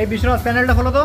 এই বিশ্বনাথ প্যানেলটা খোলো তো।